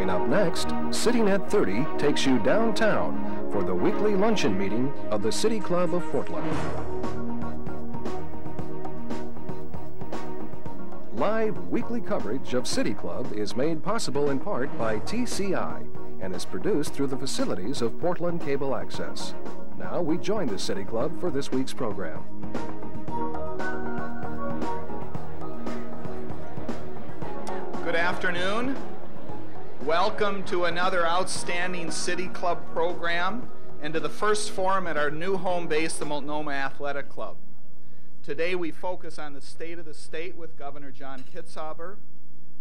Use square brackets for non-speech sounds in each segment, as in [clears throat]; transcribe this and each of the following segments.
Coming up next, Sitting at 30 takes you downtown for the weekly luncheon meeting of the City Club of Portland. Live weekly coverage of City Club is made possible in part by TCI and is produced through the facilities of Portland Cable Access. Now we join the City Club for this week's program. Good afternoon. Welcome to another outstanding City Club program and to the first forum at our new home base, the Multnomah Athletic Club. Today we focus on the state of the state with Governor John Kitzhaber.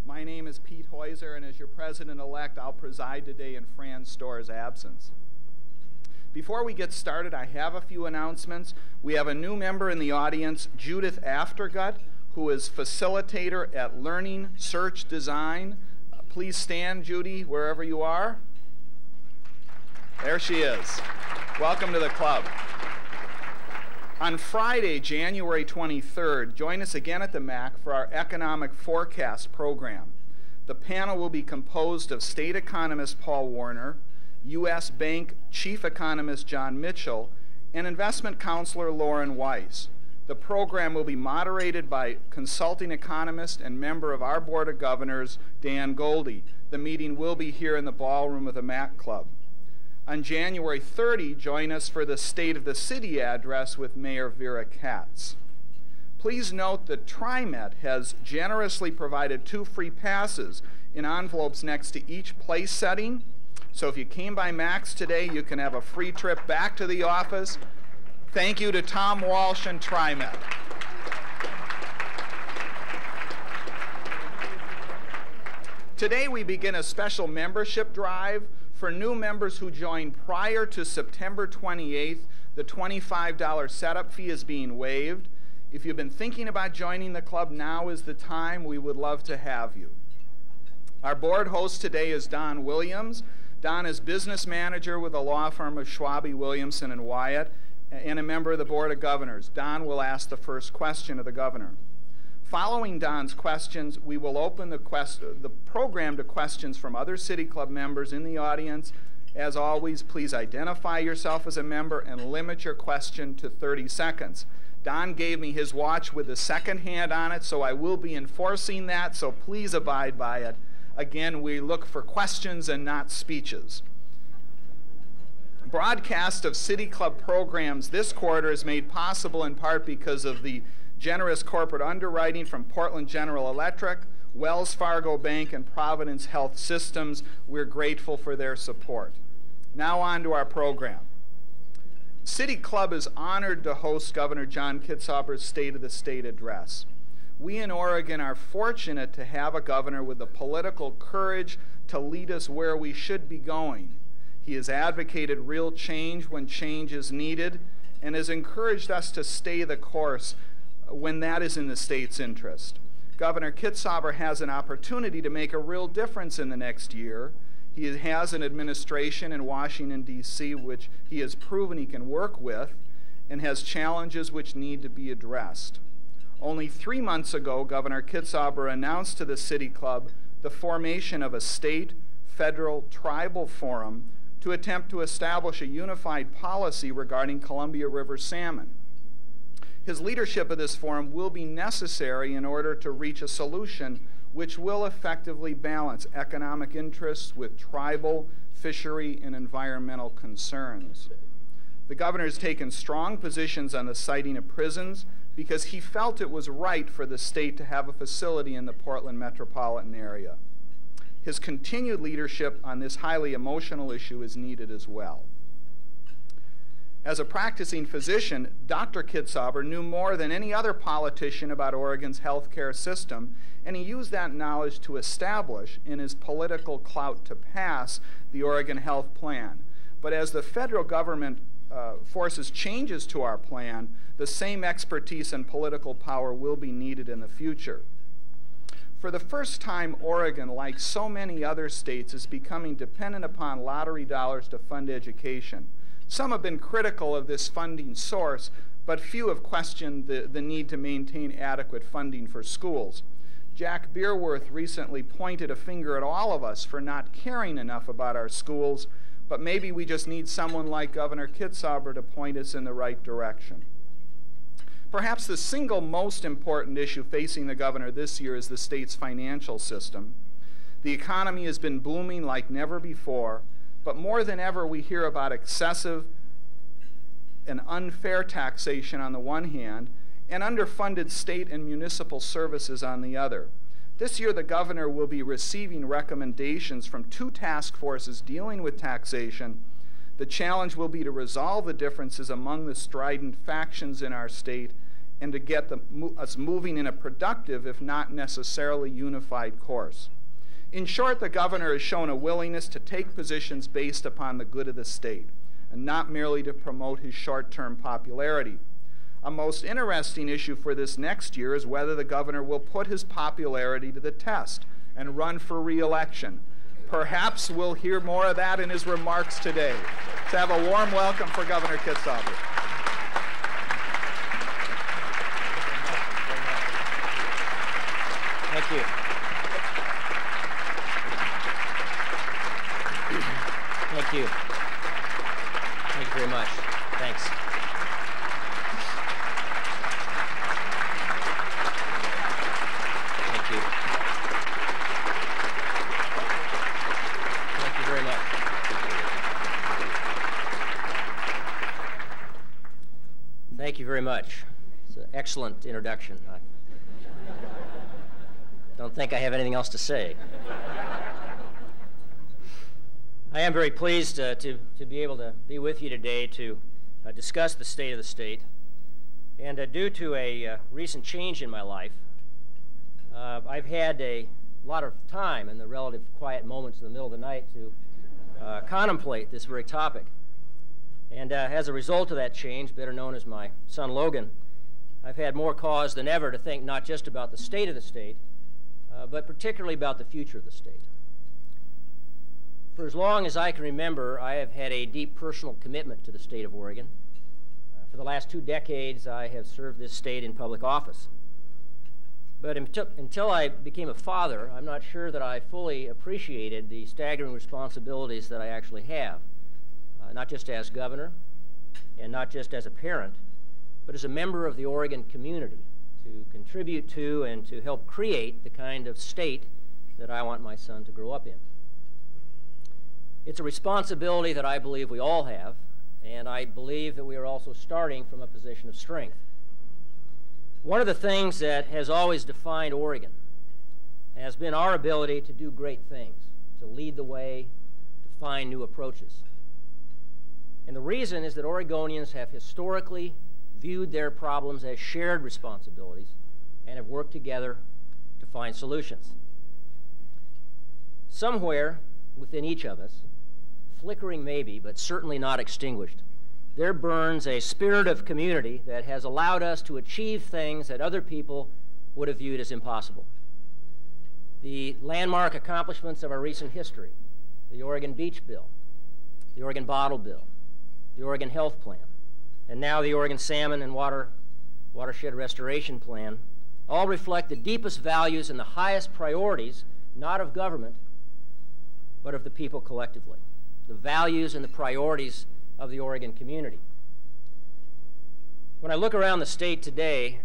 My name is Pete Heuser, and as your president-elect, I'll preside today in Fran Storr's absence. Before we get started, I have a few announcements. We have a new member in the audience, Judith Aftergut, who is facilitator at Learning Search Design. Please stand, Judy, wherever you are. There she is. Welcome to the club. On Friday, January 23rd, join us again at the MAC for our Economic Forecast program. The panel will be composed of State Economist Paul Warner, U.S. Bank Chief Economist John Mitchell, and Investment Counselor Lauren Weiss. The program will be moderated by consulting economist and member of our Board of Governors, Dan Goldie. The meeting will be here in the ballroom of the MAC Club. On January 30, join us for the State of the City address with Mayor Vera Katz. Please note that TriMet has generously provided two free passes in envelopes next to each place setting. So if you came by Max today, you can have a free trip back to the office. Thank you to Tom Walsh and TriMet. Today we begin a special membership drive for new members who join prior to September 28th, the $25 setup fee is being waived. If you've been thinking about joining the club, now is the time. We would love to have you. Our board host today is Don Williams. Don is business manager with the law firm of Schwabe, Williamson, and Wyatt, and a member of the Board of Governors. Don will ask the first question of the governor. Following Don's questions, we will open the, the, program to questions from other City Club members in the audience. As always, please identify yourself as a member and limit your question to 30 seconds. Don gave me his watch with the second hand on it, so I will be enforcing that, so please abide by it. Again, we look for questions and not speeches. Broadcast of City Club programs this quarter is made possible in part because of the generous corporate underwriting from Portland General Electric, Wells Fargo Bank, and Providence Health Systems. We're grateful for their support. Now on to our program. City Club is honored to host Governor John Kitzhaber's State of the State address. We in Oregon are fortunate to have a governor with the political courage to lead us where we should be going. He has advocated real change when change is needed and has encouraged us to stay the course when that is in the state's interest. Governor Kitzhaber has an opportunity to make a real difference in the next year. He has an administration in Washington, D.C., which he has proven he can work with and has challenges which need to be addressed. Only three months ago, Governor Kitzhaber announced to the City Club the formation of a state, federal, tribal forum to attempt to establish a unified policy regarding Columbia River salmon. His leadership of this forum will be necessary in order to reach a solution which will effectively balance economic interests with tribal, fishery, and environmental concerns. The governor has taken strong positions on the siting of prisons because he felt it was right for the state to have a facility in the Portland metropolitan area. His continued leadership on this highly emotional issue is needed as well. As a practicing physician, Dr. Kitzhaber knew more than any other politician about Oregon's healthcare system, and he used that knowledge to establish, in his political clout to pass, the Oregon Health Plan. But as the federal government uh, forces changes to our plan, the same expertise and political power will be needed in the future. For the first time, Oregon, like so many other states, is becoming dependent upon lottery dollars to fund education. Some have been critical of this funding source, but few have questioned the, the need to maintain adequate funding for schools. Jack Bierwirth recently pointed a finger at all of us for not caring enough about our schools, but maybe we just need someone like Governor Kitzhaber to point us in the right direction. Perhaps the single most important issue facing the governor this year is the state's financial system. The economy has been booming like never before, but more than ever, we hear about excessive and unfair taxation on the one hand and underfunded state and municipal services on the other. This year, the governor will be receiving recommendations from two task forces dealing with taxation. The challenge will be to resolve the differences among the strident factions in our state and to get the, us moving in a productive, if not necessarily unified course. In short, the governor has shown a willingness to take positions based upon the good of the state and not merely to promote his short term popularity. A most interesting issue for this next year is whether the governor will put his popularity to the test and run for reelection. Perhaps we'll hear more of that in his remarks today. To have a warm welcome for Governor Kitzhaber. Thank you. Thank you. Thank you very much. Thanks. Thank you. Thank you very much. Thank you very much. It's an introduction. I don't think I have anything else to say. I am very pleased uh, to, to be able to be with you today to uh, discuss the state of the state. And uh, due to a uh, recent change in my life, uh, I've had a lot of time in the relative quiet moments in the middle of the night to uh, contemplate this very topic. And as a result of that change, better known as my son Logan, I've had more cause than ever to think not just about the state of the state, but particularly about the future of the state. For as long as I can remember, I have had a deep personal commitment to the state of Oregon. Uh, for the last two decades, I have served this state in public office. But until, until I became a father, I'm not sure that I fully appreciated the staggering responsibilities that I actually have, uh, not just as governor and not just as a parent, but as a member of the Oregon community to contribute to and to help create the kind of state that I want my son to grow up in. It's a responsibility that I believe we all have, and I believe that we are also starting from a position of strength. One of the things that has always defined Oregon has been our ability to do great things, to lead the way, to find new approaches. And the reason is that Oregonians have historically viewed their problems as shared responsibilities and have worked together to find solutions. Somewhere within each of us, flickering maybe, but certainly not extinguished. There burns a spirit of community that has allowed us to achieve things that other people would have viewed as impossible. The landmark accomplishments of our recent history, the Oregon Beach Bill, the Oregon Bottle Bill, the Oregon Health Plan, and now the Oregon Salmon and Water, Watershed Restoration Plan, all reflect the deepest values and the highest priorities, not of government, but of the people collectively the values and the priorities of the Oregon community. When I look around the state today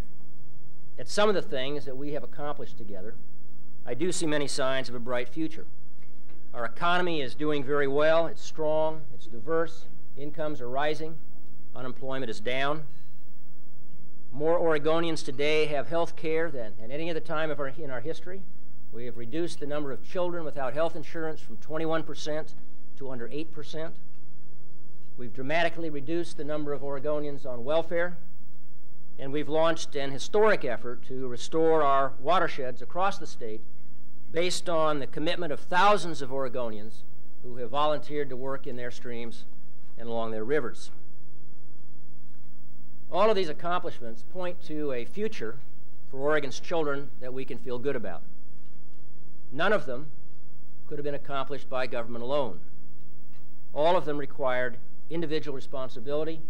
at some of the things that we have accomplished together, I do see many signs of a bright future. Our economy is doing very well. It's strong. It's diverse. Incomes are rising. Unemployment is down. More Oregonians today have health care than at any other time our, in our history. We have reduced the number of children without health insurance from 21 percent to under 8%. We've dramatically reduced the number of Oregonians on welfare, and we've launched an historic effort to restore our watersheds across the state based on the commitment of thousands of Oregonians who have volunteered to work in their streams and along their rivers. All of these accomplishments point to a future for Oregon's children that we can feel good about. None of them could have been accomplished by government alone. All of them required individual responsibility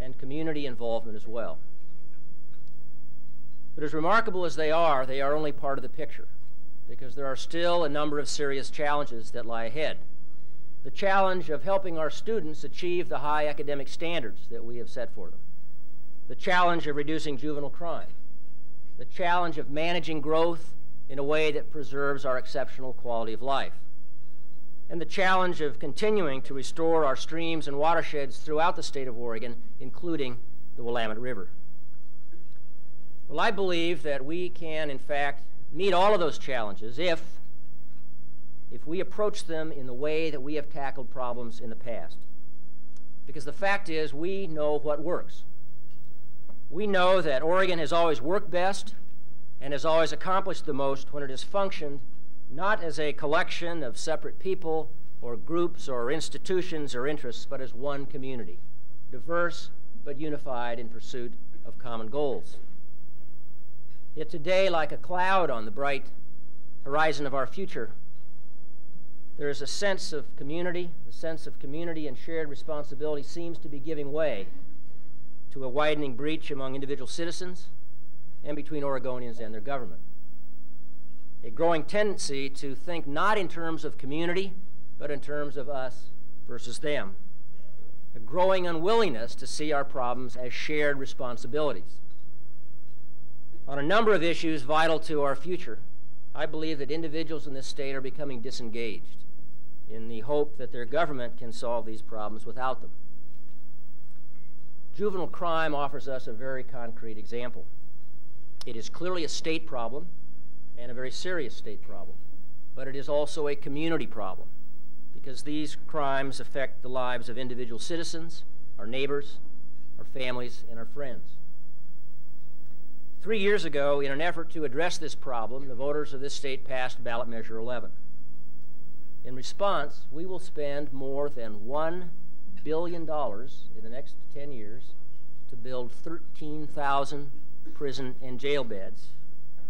and community involvement as well. But as remarkable as they are, they are only part of the picture because there are still a number of serious challenges that lie ahead. The challenge of helping our students achieve the high academic standards that we have set for them. The challenge of reducing juvenile crime. The challenge of managing growth in a way that preserves our exceptional quality of life. And the challenge of continuing to restore our streams and watersheds throughout the state of Oregon, including the Willamette River. Well, I believe that we can, in fact, meet all of those challenges if, if we approach them in the way that we have tackled problems in the past. Because the fact is, we know what works. We know that Oregon has always worked best and has always accomplished the most when it has functioned not as a collection of separate people or groups or institutions or interests, but as one community, diverse but unified in pursuit of common goals. Yet today, like a cloud on the bright horizon of our future, there is a sense of community. The sense of community and shared responsibility seems to be giving way to a widening breach among individual citizens and between Oregonians and their government. A growing tendency to think not in terms of community, but in terms of us versus them. A growing unwillingness to see our problems as shared responsibilities. On a number of issues vital to our future, I believe that individuals in this state are becoming disengaged in the hope that their government can solve these problems without them. Juvenile crime offers us a very concrete example. It is clearly a state problem and a very serious state problem, but it is also a community problem because these crimes affect the lives of individual citizens, our neighbors, our families, and our friends. Three years ago, in an effort to address this problem, the voters of this state passed ballot measure 11. In response, we will spend more than $1 billion dollars in the next 10 years to build 13,000 prison and jail beds,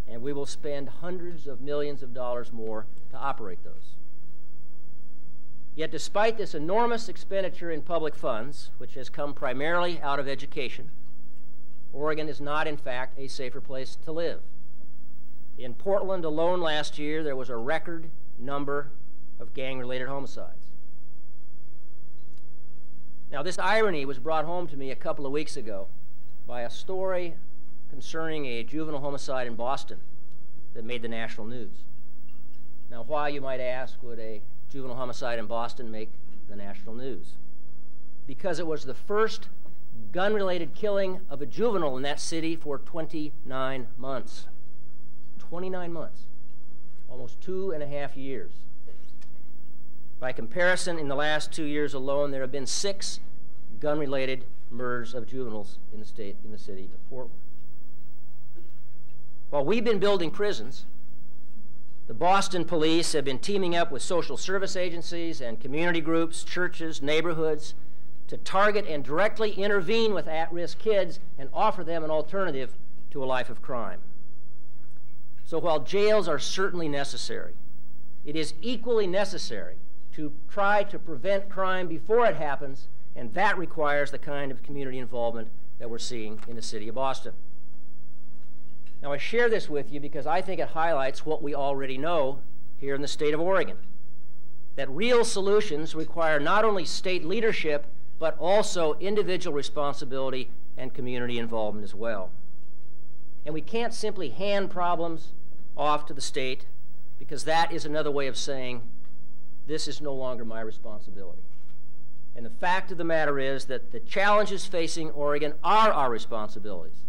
and we will spend hundreds of millions of dollars more to operate those. Yet, despite this enormous expenditure in public funds, which has come primarily out of education, Oregon is not, in fact, a safer place to live. In Portland alone last year, there was a record number of gang related homicides. Now, this irony was brought home to me a couple of weeks ago by a story concerning a juvenile homicide in Boston that made the national news. Now, why, you might ask, would a juvenile homicide in Boston make the national news? Because it was the first gun related killing of a juvenile in that city for 29 months. 29 months. Almost two and a half years. By comparison, in the last two years alone, there have been six gun related murders of juveniles in the state, in the city of Portland. While we've been building prisons, the Boston police have been teaming up with social service agencies and community groups, churches, neighborhoods, to target and directly intervene with at risk kids and offer them an alternative to a life of crime. So while jails are certainly necessary, it is equally necessary to try to prevent crime before it happens, and that requires the kind of community involvement that we're seeing in the city of Boston. Now, I share this with you because I think it highlights what we already know here in the state of Oregon that real solutions require not only state leadership, but also individual responsibility and community involvement as well. And we can't simply hand problems off to the state because that is another way of saying this is no longer my responsibility. And the fact of the matter is that the challenges facing Oregon are our responsibilities,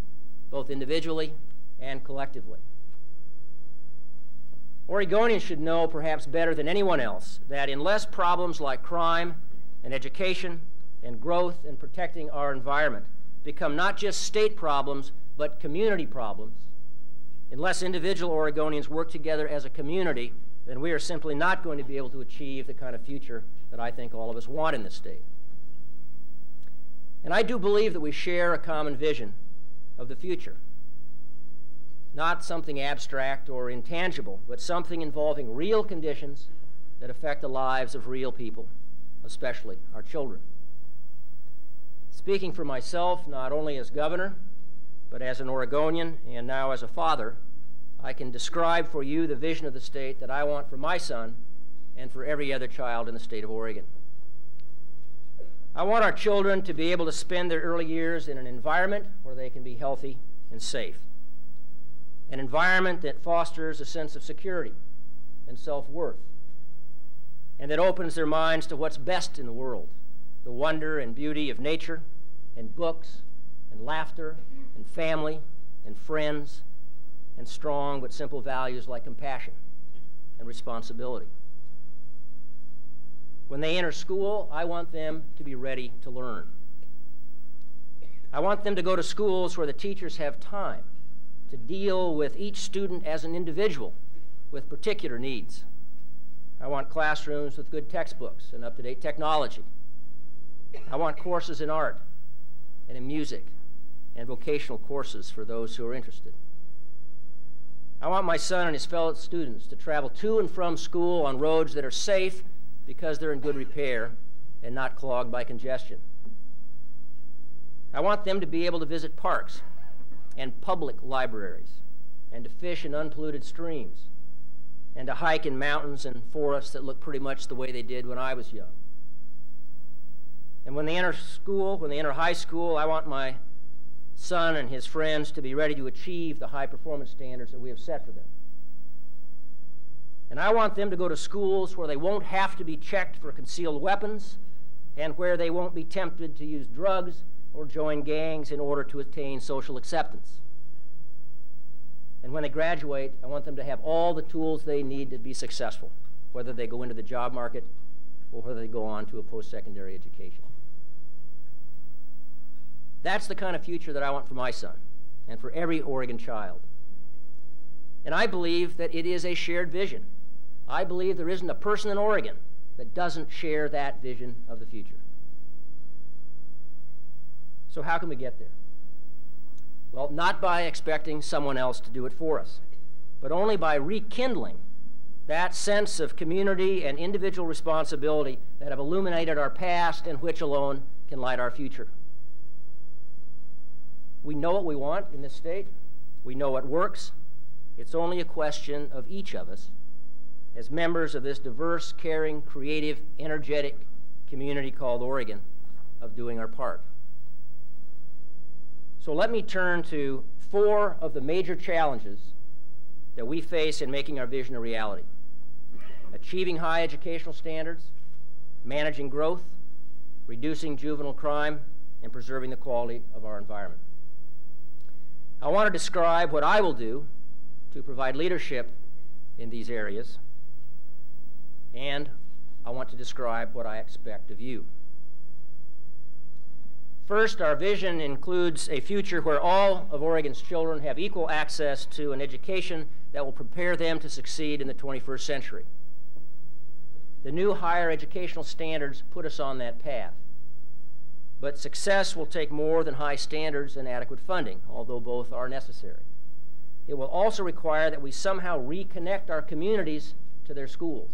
both individually and collectively. Oregonians should know, perhaps better than anyone else, that unless problems like crime and education and growth and protecting our environment become not just state problems, but community problems. Unless individual Oregonians work together as a community, then we are simply not going to be able to achieve the kind of future that I think all of us want in this state. And I do believe that we share a common vision of the future. Not something abstract or intangible, but something involving real conditions that affect the lives of real people, especially our children speaking for myself, not only as governor, but as an Oregonian and now as a father, I can describe for you the vision of the state that I want for my son and for every other child in the state of Oregon. I want our children to be able to spend their early years in an environment where they can be healthy and safe. An environment that fosters a sense of security and self worth, and that opens their minds to what's best in the world the wonder and beauty of nature, and books, and laughter, and family, and friends, and strong but simple values like compassion and responsibility. When they enter school, I want them to be ready to learn. I want them to go to schools where the teachers have time to deal with each student as an individual with particular needs. I want classrooms with good textbooks and up to date technology. I want courses in art and in music and vocational courses for those who are interested. I want my son and his fellow students to travel to and from school on roads that are safe because they're in good repair and not clogged by congestion. I want them to be able to visit parks and public libraries and to fish in unpolluted streams and to hike in mountains and forests that look pretty much the way they did when I was young. And when they enter school, when they enter high school, I want my son and his friends to be ready to achieve the high performance standards that we have set for them. And I want them to go to schools where they won't have to be checked for concealed weapons and where they won't be tempted to use drugs or join gangs in order to attain social acceptance. And when they graduate, I want them to have all the tools they need to be successful, whether they go into the job market or whether they go on to a post secondary education. That's the kind of future that I want for my son and for every Oregon child. And I believe that it is a shared vision. I believe there isn't a person in Oregon that doesn't share that vision of the future. So, how can we get there? Well, not by expecting someone else to do it for us, but only by rekindling that sense of community and individual responsibility that have illuminated our past and which alone can light our future. We know what we want in this state. We know what works. It's only a question of each of us, as members of this diverse, caring, creative, energetic community called Oregon, of doing our part. So let me turn to four of the major challenges that we face in making our vision a reality achieving high educational standards, managing growth, reducing juvenile crime, and preserving the quality of our environment. I want to describe what I will do to provide leadership in these areas, and I want to describe what I expect of you. First, our vision includes a future where all of Oregon's children have equal access to an education that will prepare them to succeed in the 21st century. The new higher educational standards put us on that path. But success will take more than high standards and adequate funding, although both are necessary. It will also require that we somehow reconnect our communities to their schools.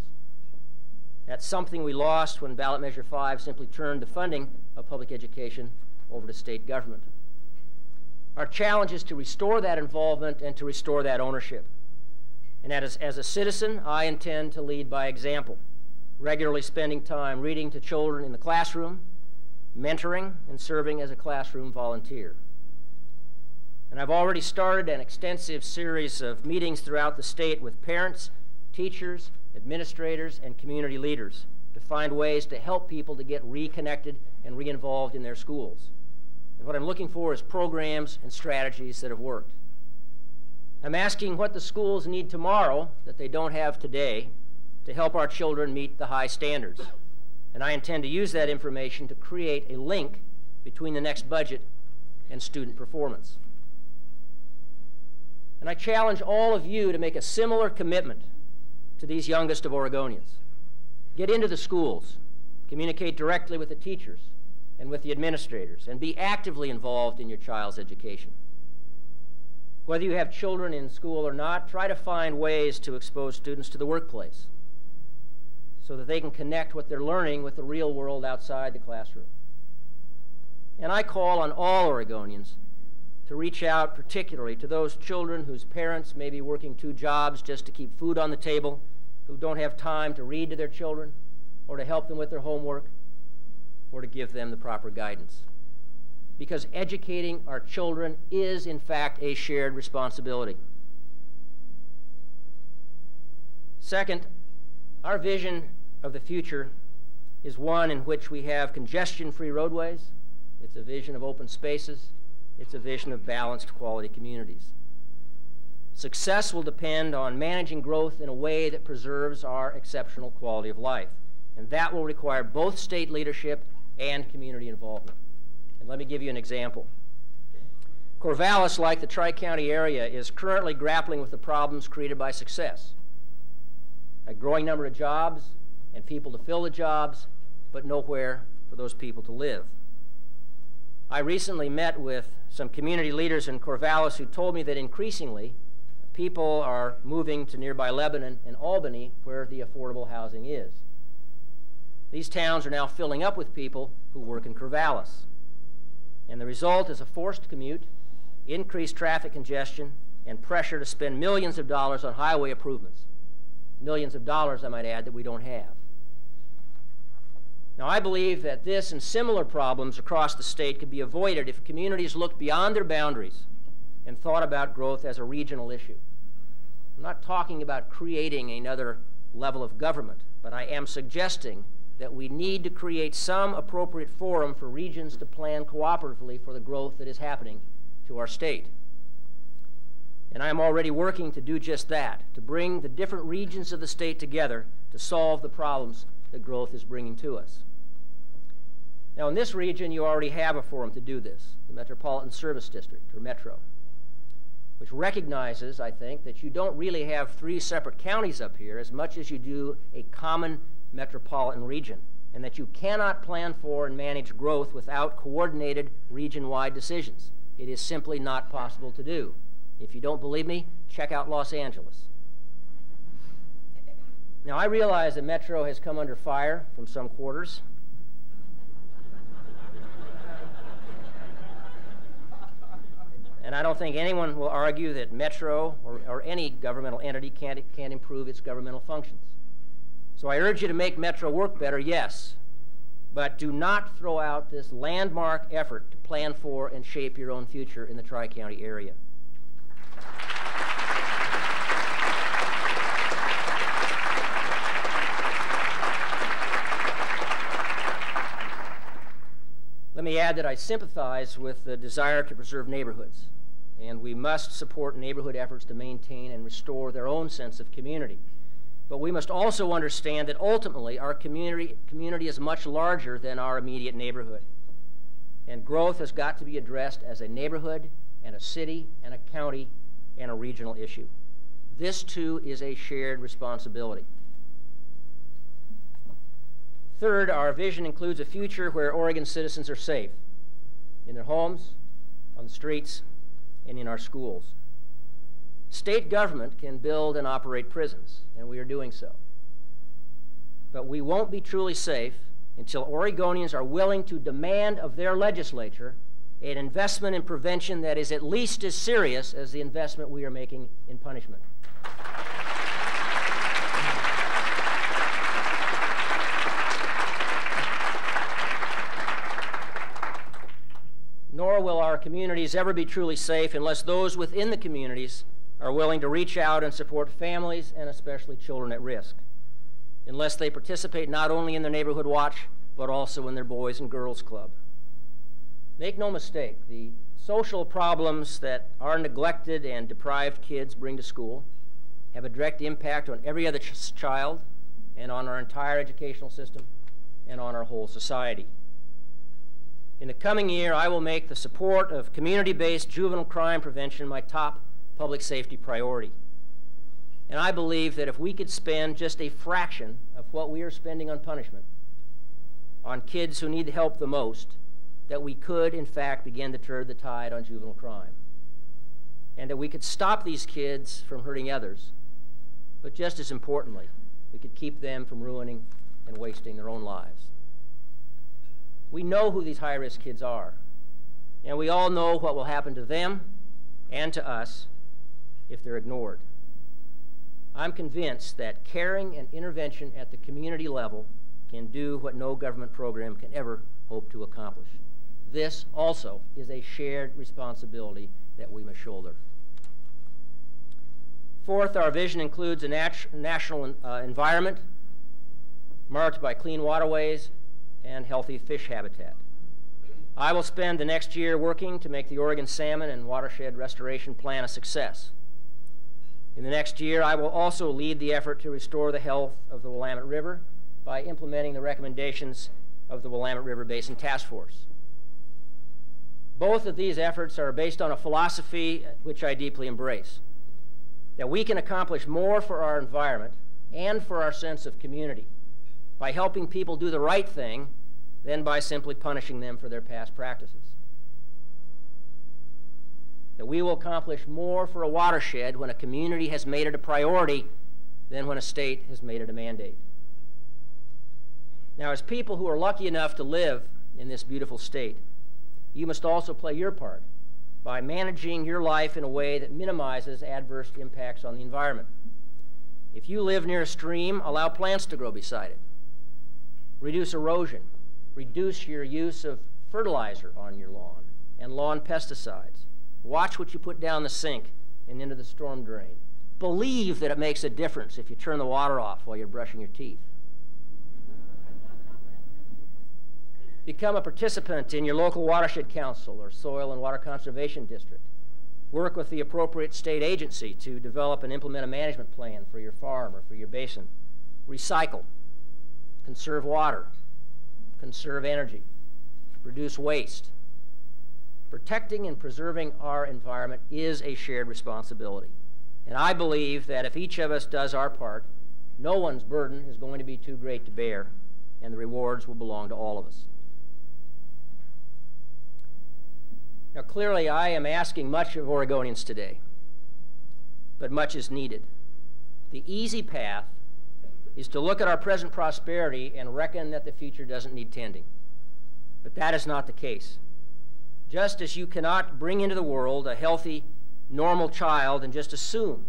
That's something we lost when ballot measure 5 simply turned the funding of public education over to state government. Our challenge is to restore that involvement and to restore that ownership. And as, as a citizen, I intend to lead by example, regularly spending time reading to children in the classroom, mentoring, and serving as a classroom volunteer. And I've already started an extensive series of meetings throughout the state with parents, teachers, administrators, and community leaders to find ways to help people to get reconnected and re-involved in their schools. And what I'm looking for is programs and strategies that have worked. I'm asking what the schools need tomorrow that they don't have today to help our children meet the high standards. And I intend to use that information to create a link between the next budget and student performance. And I challenge all of you to make a similar commitment to these youngest of Oregonians. Get into the schools, communicate directly with the teachers and with the administrators, and be actively involved in your child's education. Whether you have children in school or not, try to find ways to expose students to the workplace so that they can connect what they're learning with the real world outside the classroom. And I call on all Oregonians to reach out particularly to those children whose parents may be working two jobs just to keep food on the table, who don't have time to read to their children or to help them with their homework or to give them the proper guidance. Because educating our children is, in fact, a shared responsibility. Second, our vision of the future is one in which we have congestion-free roadways. It's a vision of open spaces. It's a vision of balanced quality communities. Success will depend on managing growth in a way that preserves our exceptional quality of life. And that will require both state leadership and community involvement. And let me give you an example. Corvallis, like the Tri-County area, is currently grappling with the problems created by success. A growing number of jobs and people to fill the jobs, but nowhere for those people to live. I recently met with some community leaders in Corvallis who told me that increasingly people are moving to nearby Lebanon and Albany where the affordable housing is. These towns are now filling up with people who work in Corvallis. And the result is a forced commute, increased traffic congestion, and pressure to spend millions of dollars on highway improvements. Millions of dollars, I might add, that we don't have. Now, I believe that this and similar problems across the state could be avoided if communities looked beyond their boundaries and thought about growth as a regional issue. I'm not talking about creating another level of government, but I am suggesting that we need to create some appropriate forum for regions to plan cooperatively for the growth that is happening to our state. And I am already working to do just that, to bring the different regions of the state together to solve the problems that growth is bringing to us. Now, in this region, you already have a forum to do this, the Metropolitan Service District, or Metro, which recognizes, I think, that you don't really have three separate counties up here as much as you do a common metropolitan region, and that you cannot plan for and manage growth without coordinated region-wide decisions. It is simply not possible to do. If you don't believe me, check out Los Angeles. Now, I realize that Metro has come under fire from some quarters, And I don't think anyone will argue that Metro or, or any governmental entity can't, can't improve its governmental functions. So I urge you to make Metro work better, yes, but do not throw out this landmark effort to plan for and shape your own future in the Tri-County area. Let me add that I sympathize with the desire to preserve neighborhoods and we must support neighborhood efforts to maintain and restore their own sense of community. But we must also understand that ultimately our community, community is much larger than our immediate neighborhood. And growth has got to be addressed as a neighborhood and a city and a county and a regional issue. This too is a shared responsibility. Third, our vision includes a future where Oregon citizens are safe in their homes, on the streets, and in our schools. State government can build and operate prisons, and we are doing so. But we won't be truly safe until Oregonians are willing to demand of their legislature an investment in prevention that is at least as serious as the investment we are making in punishment. Nor will our communities ever be truly safe unless those within the communities are willing to reach out and support families and especially children at risk, unless they participate not only in their neighborhood watch, but also in their Boys and Girls Club. Make no mistake, the social problems that our neglected and deprived kids bring to school have a direct impact on every other ch child and on our entire educational system and on our whole society. In the coming year, I will make the support of community-based juvenile crime prevention my top public safety priority. And I believe that if we could spend just a fraction of what we are spending on punishment on kids who need help the most, that we could, in fact, begin to turn the tide on juvenile crime. And that we could stop these kids from hurting others, but just as importantly, we could keep them from ruining and wasting their own lives. We know who these high-risk kids are. And we all know what will happen to them and to us if they're ignored. I'm convinced that caring and intervention at the community level can do what no government program can ever hope to accomplish. This also is a shared responsibility that we must shoulder. Fourth, our vision includes a nat national uh, environment marked by clean waterways and healthy fish habitat. I will spend the next year working to make the Oregon Salmon and Watershed Restoration Plan a success. In the next year, I will also lead the effort to restore the health of the Willamette River by implementing the recommendations of the Willamette River Basin Task Force. Both of these efforts are based on a philosophy which I deeply embrace that we can accomplish more for our environment and for our sense of community by helping people do the right thing than by simply punishing them for their past practices. That we will accomplish more for a watershed when a community has made it a priority than when a state has made it a mandate. Now, as people who are lucky enough to live in this beautiful state, you must also play your part by managing your life in a way that minimizes adverse impacts on the environment. If you live near a stream, allow plants to grow beside it. Reduce erosion. Reduce your use of fertilizer on your lawn and lawn pesticides. Watch what you put down the sink and into the storm drain. Believe that it makes a difference if you turn the water off while you're brushing your teeth. Become a participant in your local watershed council or soil and water conservation district. Work with the appropriate state agency to develop and implement a management plan for your farm or for your basin. Recycle. Conserve water. Conserve energy. Reduce waste. Protecting and preserving our environment is a shared responsibility. And I believe that if each of us does our part, no one's burden is going to be too great to bear, and the rewards will belong to all of us. Now, clearly, I am asking much of Oregonians today, but much is needed. The easy path is to look at our present prosperity and reckon that the future doesn't need tending. But that is not the case. Just as you cannot bring into the world a healthy, normal child and just assume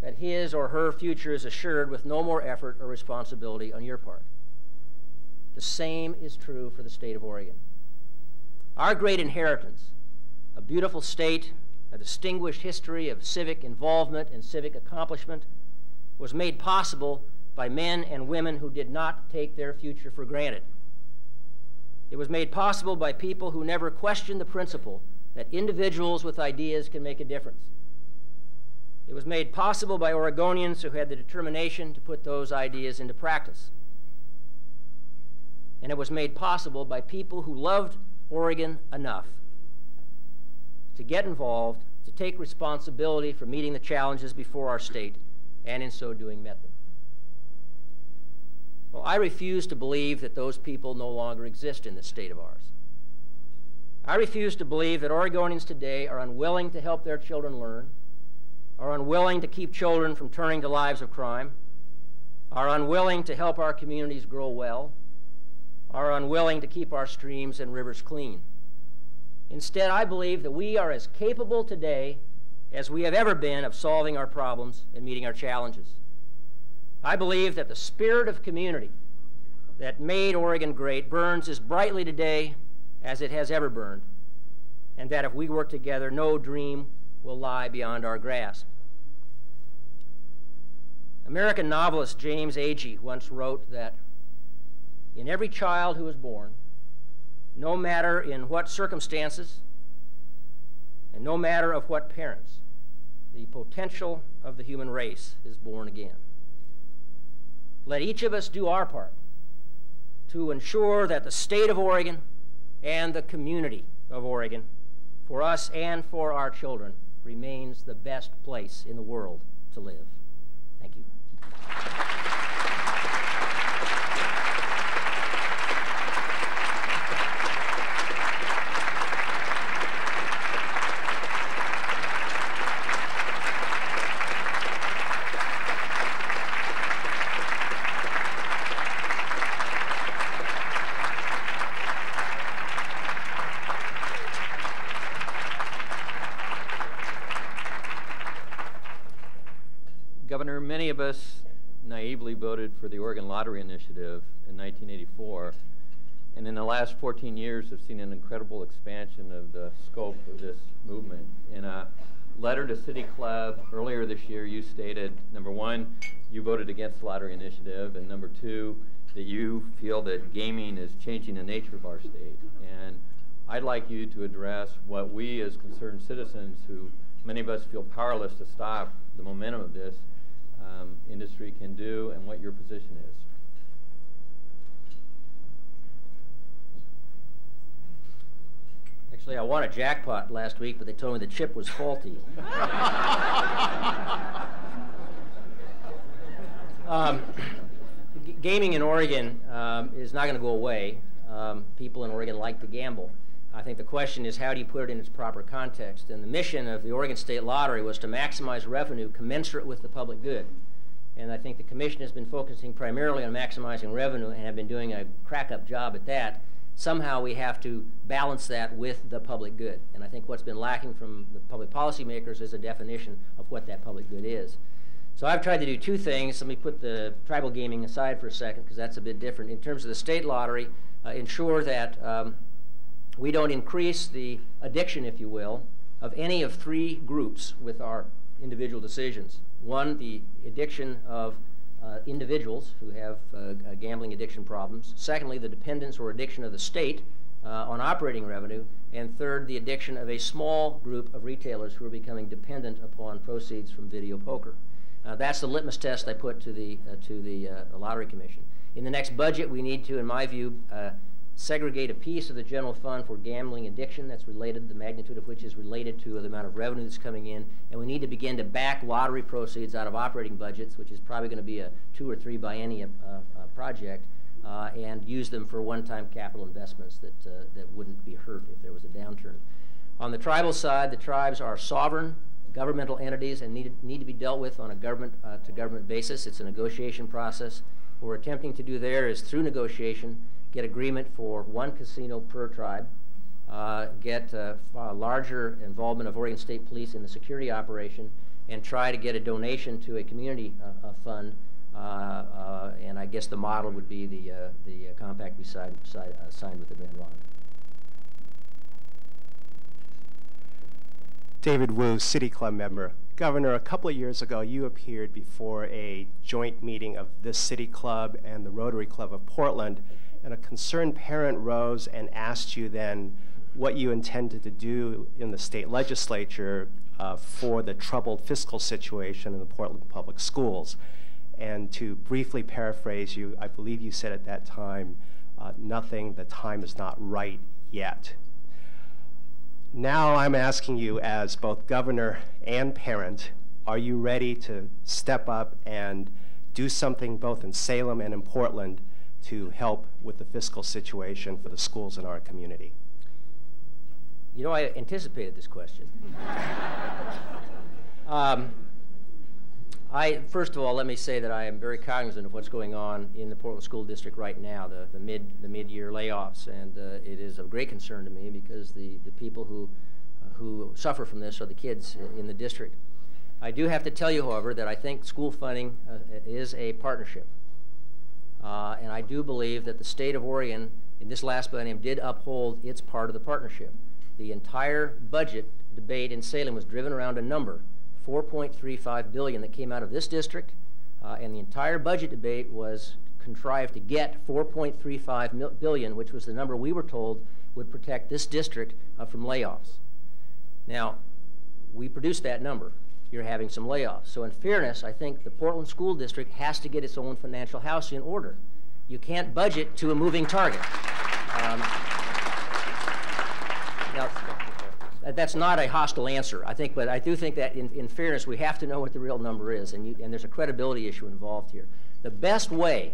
that his or her future is assured with no more effort or responsibility on your part. The same is true for the state of Oregon. Our great inheritance a beautiful state, a distinguished history of civic involvement and civic accomplishment, was made possible by men and women who did not take their future for granted. It was made possible by people who never questioned the principle that individuals with ideas can make a difference. It was made possible by Oregonians who had the determination to put those ideas into practice. And it was made possible by people who loved Oregon enough to get involved, to take responsibility for meeting the challenges before our state, and in so doing met them. Well, I refuse to believe that those people no longer exist in this state of ours. I refuse to believe that Oregonians today are unwilling to help their children learn, are unwilling to keep children from turning to lives of crime, are unwilling to help our communities grow well, are unwilling to keep our streams and rivers clean. Instead, I believe that we are as capable today as we have ever been of solving our problems and meeting our challenges. I believe that the spirit of community that made Oregon great burns as brightly today as it has ever burned, and that if we work together, no dream will lie beyond our grasp. American novelist James Agee once wrote that in every child who is born, no matter in what circumstances and no matter of what parents, the potential of the human race is born again. Let each of us do our part to ensure that the state of Oregon and the community of Oregon, for us and for our children, remains the best place in the world to live. Thank you. Of us naively voted for the Oregon Lottery Initiative in 1984, and in the last 14 years have seen an incredible expansion of the scope of this movement. In a letter to City Club earlier this year, you stated, number one, you voted against the lottery initiative, and number two, that you feel that gaming is changing the nature of our state. And I'd like you to address what we as concerned citizens who many of us feel powerless to stop the momentum of this um, industry can do and what your position is. Actually, I won a jackpot last week, but they told me the chip was faulty. [laughs] um, gaming in Oregon um, is not going to go away. Um, people in Oregon like to gamble. I think the question is how do you put it in its proper context? And the mission of the Oregon State Lottery was to maximize revenue commensurate with the public good. And I think the commission has been focusing primarily on maximizing revenue and have been doing a crack-up job at that. Somehow we have to balance that with the public good. And I think what's been lacking from the public policymakers is a definition of what that public good is. So I've tried to do two things. Let me put the tribal gaming aside for a second because that's a bit different. In terms of the state lottery, uh, ensure that um, we don't increase the addiction, if you will, of any of three groups with our individual decisions. One, the addiction of uh, individuals who have uh, gambling addiction problems. Secondly, the dependence or addiction of the state uh, on operating revenue. And third, the addiction of a small group of retailers who are becoming dependent upon proceeds from video poker. Uh, that's the litmus test I put to the, uh, to the uh, Lottery Commission. In the next budget, we need to, in my view, segregate a piece of the general fund for gambling addiction that's related, the magnitude of which is related to the amount of revenue that's coming in. And we need to begin to back lottery proceeds out of operating budgets, which is probably going to be a two or three biennium uh, uh, project, uh, and use them for one-time capital investments that, uh, that wouldn't be hurt if there was a downturn. On the tribal side, the tribes are sovereign governmental entities and need, need to be dealt with on a government-to-government uh, basis. It's a negotiation process. What we're attempting to do there is through negotiation get agreement for one casino per tribe, uh, get a larger involvement of Oregon State Police in the security operation, and try to get a donation to a community uh, fund. Uh, uh, and I guess the model would be the, uh, the compact we signed, signed with the Grand Ronde. David Wu, City Club member. Governor, a couple of years ago, you appeared before a joint meeting of this City Club and the Rotary Club of Portland and a concerned parent rose and asked you then what you intended to do in the state legislature uh, for the troubled fiscal situation in the Portland Public Schools. And to briefly paraphrase you, I believe you said at that time, uh, nothing, the time is not right yet. Now I'm asking you as both governor and parent, are you ready to step up and do something both in Salem and in Portland to help with the fiscal situation for the schools in our community? You know, I anticipated this question. [laughs] um, I, first of all, let me say that I am very cognizant of what's going on in the Portland School District right now, the, the, mid, the mid-year layoffs, and uh, it is of great concern to me because the, the people who, uh, who suffer from this are the kids in the district. I do have to tell you, however, that I think school funding uh, is a partnership. Uh, and I do believe that the state of Oregon in this last biennium did uphold its part of the partnership. The entire budget debate in Salem was driven around a number, 4.35 billion that came out of this district, uh, and the entire budget debate was contrived to get 4.35 billion, which was the number we were told would protect this district uh, from layoffs. Now, we produced that number you're having some layoffs. So in fairness, I think the Portland School District has to get its own financial house in order. You can't budget to a moving target. Um, now, that's not a hostile answer, I think, but I do think that in, in fairness, we have to know what the real number is, and, you, and there's a credibility issue involved here. The best way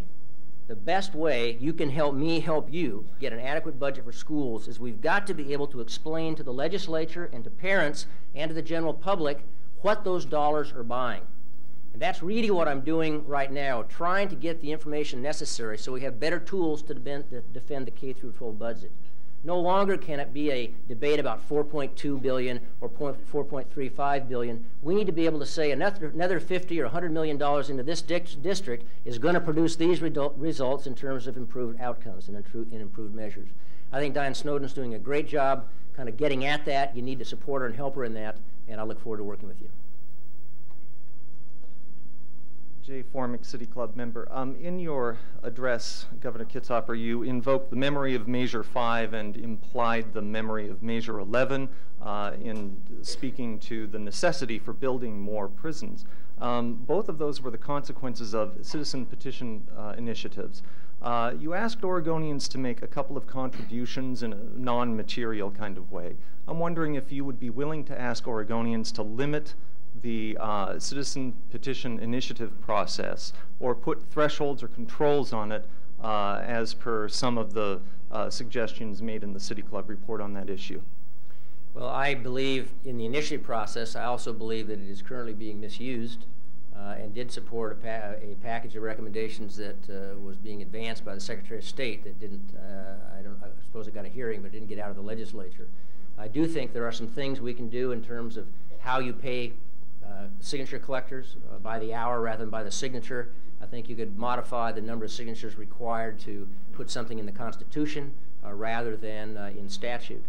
the best way you can help me help you get an adequate budget for schools is we've got to be able to explain to the legislature and to parents and to the general public what those dollars are buying. And that's really what I'm doing right now, trying to get the information necessary so we have better tools to defend, the K through 12 budget. No longer can it be a debate about 4.2 billion or 4.35 billion. We need to be able to say another, another 50 or 100 million dollars into this district is going to produce these results in terms of improved outcomes and, and improved measures. I think Diane Snowden's doing a great job kind of getting at that. You need to support her and help her in that, and I look forward to working with you. Jay Formick, City Club member. Um, in your address, Governor Kitzhaber, you invoked the memory of Measure 5 and implied the memory of Measure 11 uh, in speaking to the necessity for building more prisons. Um, both of those were the consequences of citizen petition uh, initiatives. Uh, you asked Oregonians to make a couple of contributions in a non-material kind of way. I'm wondering if you would be willing to ask Oregonians to limit the uh, citizen petition initiative process or put thresholds or controls on it uh, as per some of the uh, suggestions made in the City Club report on that issue? Well, I believe in the initiative process. I also believe that it is currently being misused and did support a, pa a, package of recommendations that uh, was being advanced by the Secretary of State that didn't, uh, I, don't, I suppose it got a hearing, but didn't get out of the legislature. I do think there are some things we can do in terms of how you pay uh, signature collectors uh, by the hour rather than by the signature. I think you could modify the number of signatures required to put something in the Constitution uh, rather than in statute.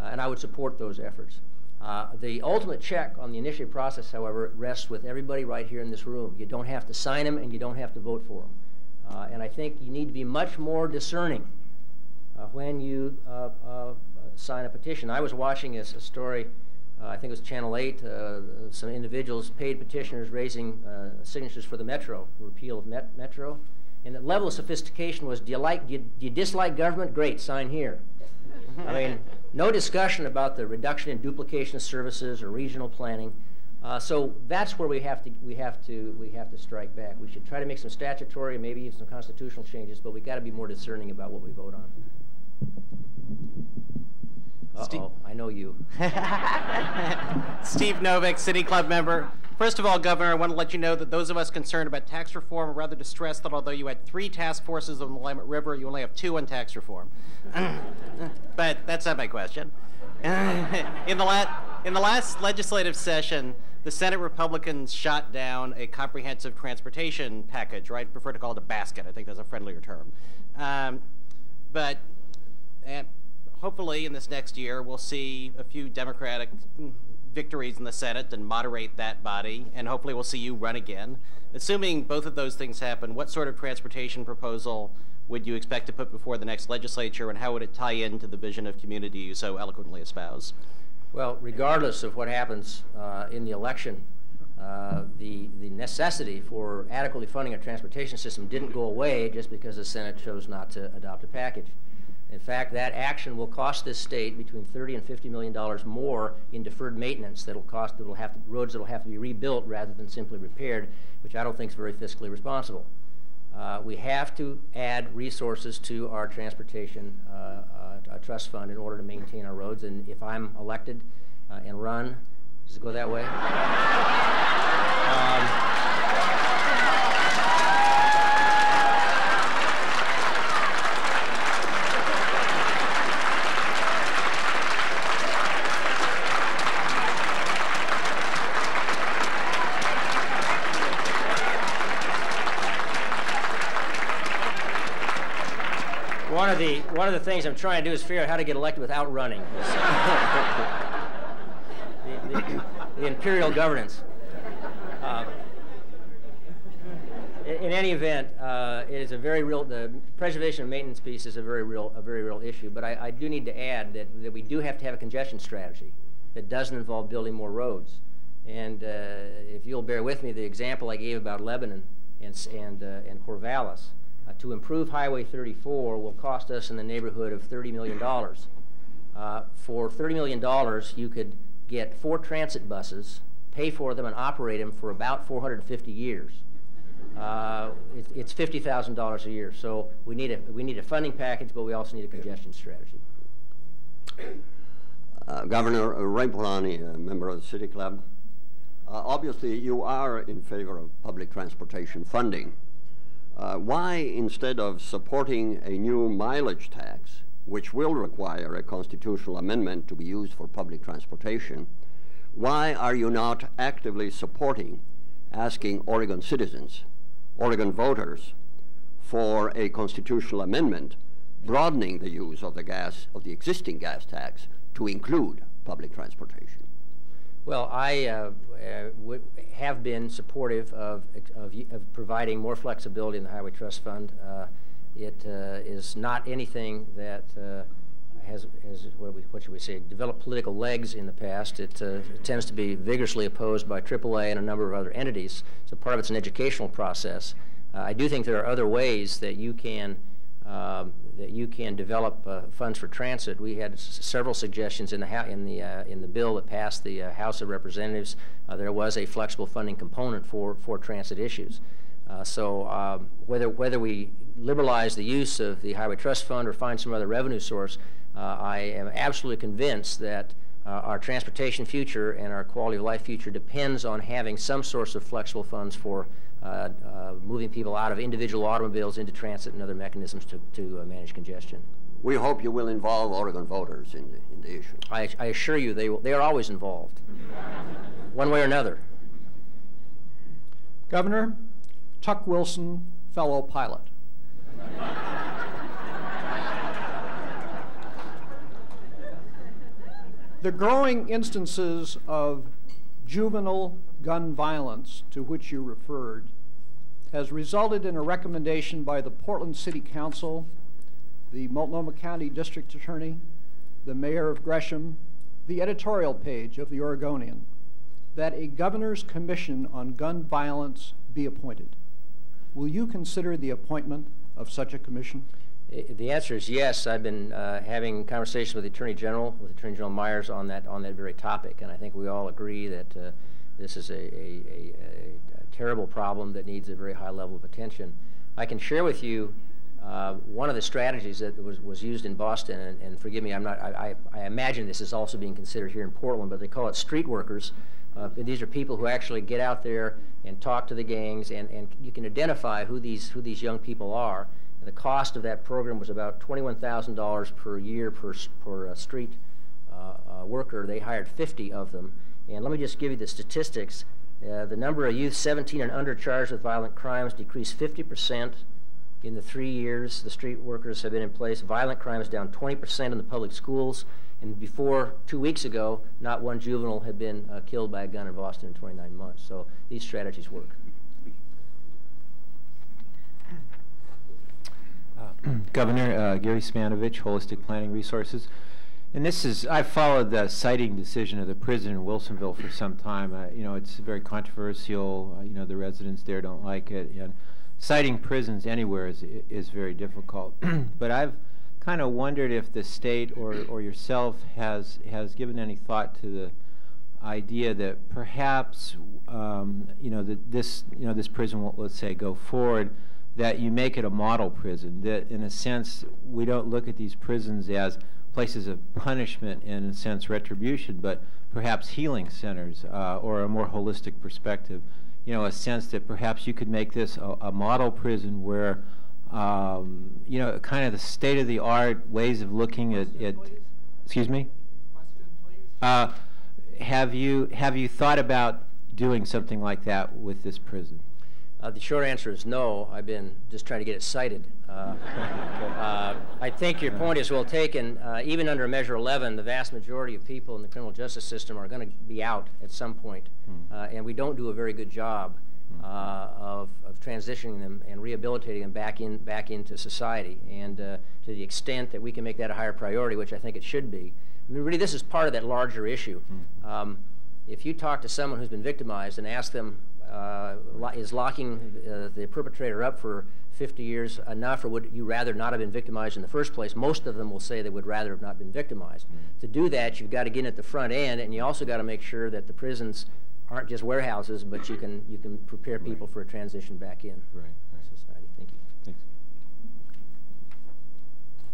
and I would support those efforts. Uh, the ultimate check on the initiative process, however, rests with everybody right here in this room. You don't have to sign them and you don't have to vote for them. Uh, and I think you need to be much more discerning uh, when you sign a petition. I was watching a, a story uh, I think it was Channel 8, uh, some individuals, paid petitioners raising uh, signatures for the Metro, repeal of met Metro. And the level of sophistication was, do you, like, do you, do you dislike government? Great, sign here. I mean, no discussion about the reduction in duplication of services or regional planning. Uh, so that's where we have to we have to we have to strike back. We should try to make some statutory, maybe even some constitutional changes, but we've got to be more discerning about what we vote on. Uh-oh, I know you. [laughs] Steve Novick, City Club member. First of all, Governor, I want to let you know that those of us concerned about tax reform are rather distressed that although you had three task forces on the Willamette River, you only have two on tax reform. [clears throat] but that's not my question. [laughs] in, the la- in the last legislative session, the Senate Republicans shot down a comprehensive transportation package, right? I prefer to call it a basket. I think that's a friendlier term. Um, but uh, hopefully in this next year we'll see a few Democratic victories in the Senate and moderate that body, and hopefully we'll see you run again. Assuming both of those things happen, what sort of transportation proposal would you expect to put before the next legislature, and how would it tie into the vision of community you so eloquently espouse? Well, regardless of what happens uh, in the election, uh, the, the necessity for adequately funding a transportation system didn't go away just because the Senate chose not to adopt a package. In fact, that action will cost this state between 30 and 50 million dollars more in deferred maintenance that'll cost that'll have to, roads that'll have to be rebuilt rather than simply repaired, which I don't think is very fiscally responsible. Uh, we have to add resources to our transportation uh, uh, trust fund in order to maintain our roads. And if I'm elected uh, and run, does it go that way? [laughs] um, of the one of the things I'm trying to do is figure out how to get elected without running. [laughs] the, the, the, imperial governance. Uh, in, any event, uh, it is a very real. The preservation and maintenance piece is a very real, a very real issue. But I, I do need to add that, that we do have to have a congestion strategy that doesn't involve building more roads. And uh, if you'll bear with me, the example I gave about Lebanon and and uh, and Corvallis to improve Highway 34 will cost us in the neighborhood of $30 million. Uh, for $30 million, you could get four transit buses, pay for them, and operate them for about 450 years. Uh, it, it's $50,000 a year. So we need, a, we need a funding package, but we also need a congestion strategy. Uh, Governor Ray Polani, a member of the City Club, uh, obviously you are in favor of public transportation funding. Uh, why, instead of supporting a new mileage tax, which will require a constitutional amendment to be used for public transportation, why are you not actively supporting asking Oregon citizens, Oregon voters, for a constitutional amendment broadening the use of the gas, of the existing gas tax to include public transportation? Well, I uh, uh, have been supportive of, of, of, providing more flexibility in the Highway Trust Fund. Uh, it uh, is not anything that uh, has, has what, we, what, should we say, developed political legs in the past. It, it, tends to be vigorously opposed by AAA and a number of other entities. So part of it's an educational process. I do think there are other ways that you can um, that you can develop uh, funds for transit. We had several suggestions in the in the uh, in the bill that passed the uh, House of Representatives. Uh, there was a flexible funding component for for transit issues. Uh, so um, whether whether we liberalize the use of the Highway Trust Fund or find some other revenue source, I am absolutely convinced that uh, our transportation future and our quality of life future depends on having some source of flexible funds for uh, uh, moving people out of individual automobiles into transit and other mechanisms to, to uh, manage congestion. We hope you will involve Oregon voters in the, in the issue. I, I assure you they, will, they are always involved, one way or another. Governor, Tuck Wilson, fellow pilot. the growing instances of juvenile gun violence to which you referred has resulted in a recommendation by the Portland City Council, the Multnomah County District Attorney, the Mayor of Gresham, the editorial page of the Oregonian, that a governor's commission on gun violence be appointed. Will you consider the appointment of such a commission? The answer is yes. I've been uh, having conversations with the Attorney General, with Attorney General Myers on that on that very topic, and I think we all agree that uh, this is a, a, a, terrible problem that needs a very high level of attention. I can share with you uh, one of the strategies that was, was used in Boston, and, and forgive me, I'm not, I, I, I, imagine this is also being considered here in Portland, but they call it street workers. Uh, these are people who actually get out there and talk to the gangs, and, and you can identify who these, who these young people are. And the cost of that program was about $21,000 per year per, per uh, street uh, uh, worker. They hired 50 of them. And let me just give you the statistics. Uh, the number of youth 17 and under charged with violent crimes decreased 50% in the three years the street workers have been in place. Violent crimes down 20% in the public schools. And before two weeks ago, not one juvenile had been uh, killed by a gun in Boston in 29 months. So these strategies work. Uh, [clears throat] Governor uh, Gary Smanovich, Holistic Planning Resources. And this is, I've followed the siting decision of the prison in Wilsonville for some time. Uh, you know, it's very controversial. Uh, you know, the residents there don't like it. And siting prisons anywhere is, is very difficult. [clears throat] but I've kind of wondered if the state or, or yourself has, has given any thought to the idea that perhaps, um, you know, that this, you know, this prison will, let's say, go forward, that you make it a model prison, that in a sense, we don't look at these prisons as places of punishment and, in a sense, retribution, but perhaps healing centers uh, or a more holistic perspective. You know, a sense that perhaps you could make this a, a model prison where, um, you know, kind of the state-of-the-art ways of looking at, at excuse me? Uh, have you have you thought about doing something like that with this prison? Uh, the short answer is no. I've been just trying to get it sited. Uh, [laughs] uh, I think your point is well taken. Uh, even under Measure 11, the vast majority of people in the criminal justice system are going to be out at some point, hmm. uh, and we don't do a very good job hmm. uh, of, of transitioning them and rehabilitating them back in back into society. And to the extent that we can make that a higher priority, which I think it should be, I mean, really this is part of that larger issue. Hmm. Um, if you talk to someone who's been victimized and ask them is locking uh, the perpetrator up for 50 years enough, or would you rather not have been victimized in the first place? Most of them will say they would rather have not been victimized. Mm -hmm. To do that, you've got to get in at the front end, and you also got to make sure that the prisons aren't just warehouses, but you can you can prepare people right. for a transition back in right, right. society. Thank you. Thanks.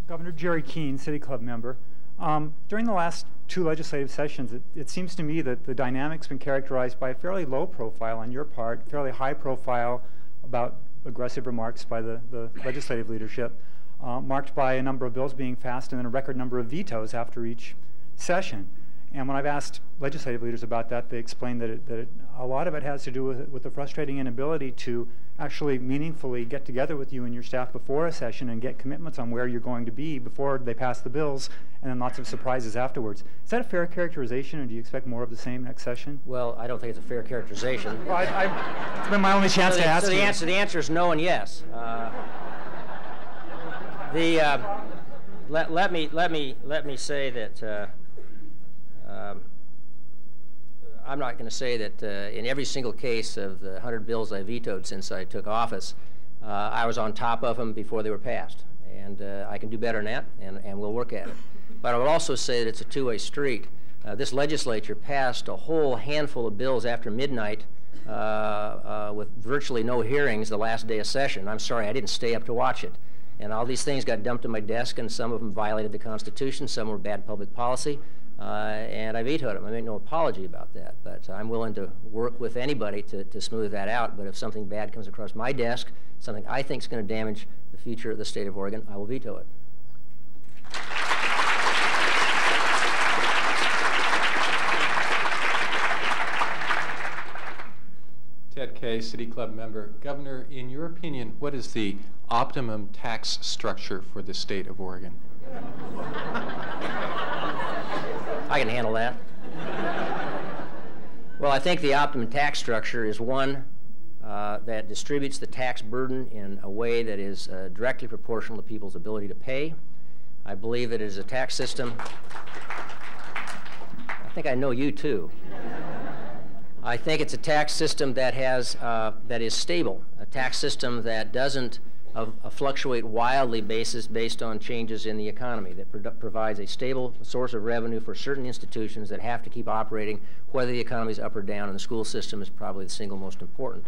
Governor Jerry Keene, City Club member. Um, during the last two legislative sessions, it, it, seems to me that the dynamic's been characterized by a fairly low profile on your part, fairly high profile about aggressive remarks by the, the legislative leadership. uh, marked by a number of bills being passed and then a record number of vetoes after each session. And when I've asked legislative leaders about that, they explain that, it, that it, a lot of it has to do with, with the frustrating inability to actually meaningfully get together with you and your staff before a session and get commitments on where you're going to be before they pass the bills, and then lots of surprises afterwards. Is that a fair characterization, or do you expect more of the same next session? Well, I don't think it's a fair characterization. [laughs] Well, I, I, it's been my only chance so to the, ask so the you. Answer, the answer is no and yes. Uh, the uh, let, let me let me let me say that uh, um, I'm not going to say that uh, in every single case of the 100 bills I vetoed since I took office, uh, I was on top of them before they were passed, and uh, I can do better than that, and, and we'll work at it. But I would also say that it's a two-way street. Uh, this legislature passed a whole handful of bills after midnight uh, uh, with virtually no hearings the last day of session. I'm sorry, I didn't stay up to watch it. And all these things got dumped on my desk, and some of them violated the Constitution, some were bad public policy, Uh, and I vetoed them. I make no apology about that, but I'm willing to work with anybody to, to smooth that out. But if something bad comes across my desk, something I think is going to damage the future of the state of Oregon, I will veto it. Ted Kay, City Club member. Governor, in your opinion, what is the optimum tax structure for the state of Oregon? [laughs] I can handle that. Well, I think the optimum tax structure is one uh, that distributes the tax burden in a way that is uh, directly proportional to people's ability to pay. I believe it is a tax system. I think I know you too. I think it's a tax system that has uh, that is stable, a tax system that doesn't uh, fluctuate wildly basis based on changes in the economy, that pro provides a stable source of revenue for certain institutions that have to keep operating whether the economy is up or down, and the school system is probably the single most important.